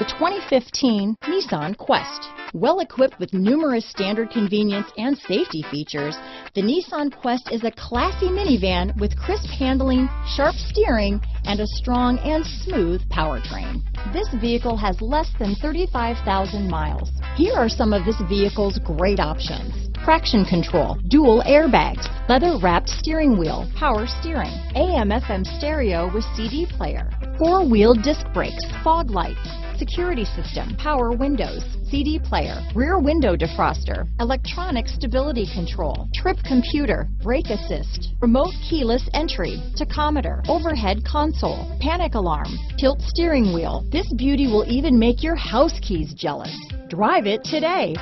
The 2015 Nissan Quest. Well equipped with numerous standard convenience and safety features, the Nissan Quest is a classy minivan with crisp handling, sharp steering, and a strong and smooth powertrain. This vehicle has less than 35,000 miles. Here are some of this vehicle's great options traction control, dual airbags, leather wrapped steering wheel, power steering, AM FM stereo with CD player, four wheel disc brakes, fog lights, security system, power windows, CD player, rear window defroster, electronic stability control, trip computer, brake assist, remote keyless entry, tachometer, overhead console, panic alarm, tilt steering wheel. This beauty will even make your house keys jealous. Drive it today.